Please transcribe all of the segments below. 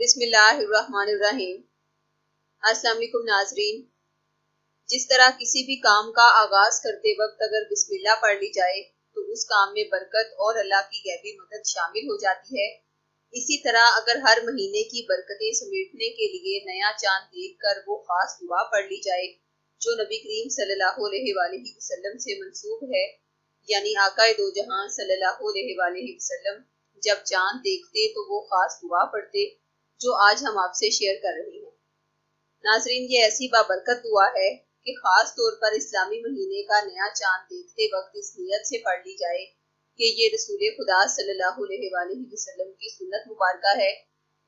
बिस्मिल्लाहिर्रहमानिर्रहीम। अस्सलाम वालेकुम नाजरीन। जिस तरह किसी भी काम का आगाज़ करते वक्त अगर बिस्मिल्लाह पढ़ ली जाए तो उस काम में बरकत और अल्लाह की गैबी मदद शामिल हो जाती है। इसी तरह अगर हर महीने की बरकतें समेटने के लिए नया चाँद देखकर वो खास दुआ पढ़ ली जाए, जो नबी करीम सल्लल्लाहु अलैहि वसल्लम से मंसूब है, यानी आका दो जहाँ सल्लल्लाहु अलैहि वसल्लम जब चाँद देखते तो वो खास दुआ पढ़ते जो आज हम आपसे शेयर कर रहे हैं। नाजरीन, ये ऐसी बाबरकत दुआ है कि खास तौर पर इस्लामी महीने का नया चाँद देखते वक्त इस नीयत से पढ़ ली जाए कि ये रसूल खुदा सल्लल्लाहु अलैहि वसल्लम की सुन्नत मुबारक है।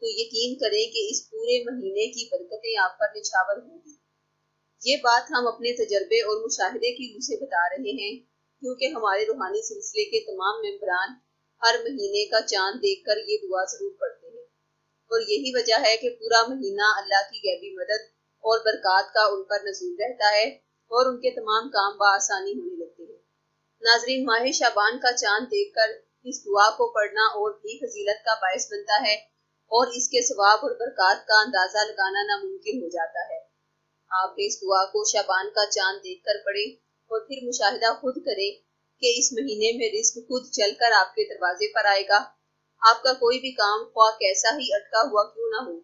तो यकीन करें कि इस पूरे महीने की बरकतें आप पर निछावर होंगी। ये बात हम अपने तजर्बे और मुशाहिदे की रूह से बता रहे हैं, क्योंकि हमारे रूहानी सिलसिले के तमाम मेम्बरान हर महीने का चाँद देखकर ये दुआ ज़रूर पढ़ते और यही वजह है कि पूरा महीना अल्लाह की गैबी मदद और बरकत का उन पर नजूर रहता है और उनके तमाम काम बसानी होने लगते हैं। नाजरीन, माह शाबान का चाँद देख कर इस दुआ को पढ़ना और भी फजीलत का बायस बनता है और इसके स्वाब और बरकत का अंदाज़ा लगाना नामुमकिन हो जाता है। आप इस दुआ को शाबान का चाँद देख कर पढ़े और फिर मुशाहिदा खुद करें कि इस महीने में रिस्क खुद चलकर आपके दरवाजे पर आएगा। आपका कोई भी काम ख्वा कैसा ही अटका हुआ क्यों ना हो,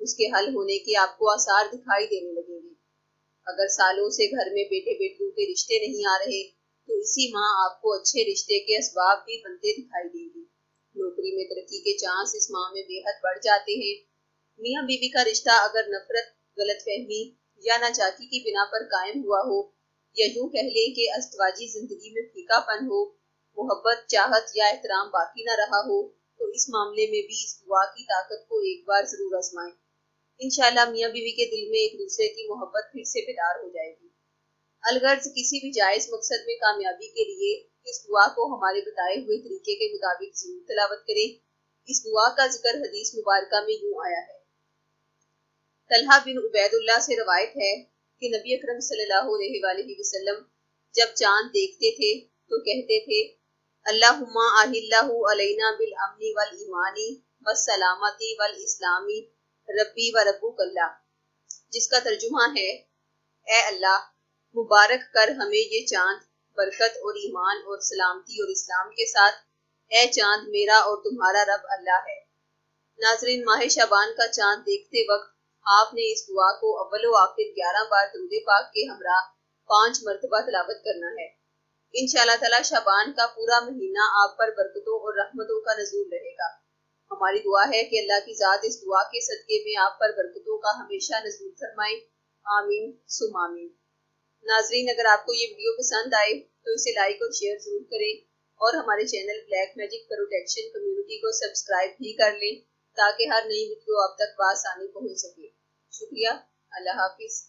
उसके हल होने के आपको आसार दिखाई देने लगेंगे। अगर सालों से घर में बेटे बेटियों के रिश्ते नहीं आ रहे तो इसी माह आपको अच्छे रिश्ते के असबाब भी बनते दिखाई देंगे। नौकरी में तरक्की के चांस इस माह में बेहद बढ़ जाते हैं। मियाँ बीवी का रिश्ता अगर नफरत गलत फहमी या नाचाकी की बिना पर कायम हुआ हो, या यूँ कह लें कि अस्तवाजी ज़िंदगी में फीकापन हो, मोहब्बत, चाहत या एहतराम बाकी ना रहा हो तो इस मामले में भी इस दुआ की ताकत को एक बार ज़रूर आजमाएँ। इंशाल्लाह मियाँ बीवी के दिल में एक दूसरे की मोहब्बत फिर से बेदार हो जाएगी। अलगर्ज किसी भी जायज़ मकसद में कामयाबी के लिए इस दुआ को हमारे बताए हुए तरीके के मुताबिक ज़रूर तलावत करें। इस दुआ का ज़िक्र हदीस मुबारक में यूँ आया है। तलहा बिन उबैदुल्लाह से रवायत है कि नबी अकरम सल्लल्लाहु अलैहि वसल्लम जब चाँद देखते थे तो कहते थे अल्लाहुम्मा अहिल्लाहु सलामती वल इस्लामी व रब्बुक जिसका तर्जुमा है मुबारक कर हमें ये चाँद, बरकत और ईमान और सलामती और इस्लाम के साथ। ए चाँद, मेरा और तुम्हारा रब अल्लाह है। नाजरीन, माह शबान का चाँद देखते वक्त आपने इस दुआ को अव्वल आखिर ग्यारह बार दरूद पाक के हमरा पाँच मरतबा तलावत करना है। इन ताला शबान का पूरा महीना आप पर बरकतों और रहमतों का नजूर रहेगा। हमारी दुआ है कि अल्लाह की ज़ात इस दुआ के सदके में आप पर बरकतों का हमेशा नजूर फरमाए। आमीन, सुम नाजरीन, अगर आपको ये वीडियो पसंद आए तो इसे लाइक और शेयर ज़रूर करें और हमारे channel black magic protection community को सब्सक्राइब भी कर लें ताकि हर नई वीडियो आप तक बासानी पहुँच सके। शुक्रिया, अल्लाह हाफिज़।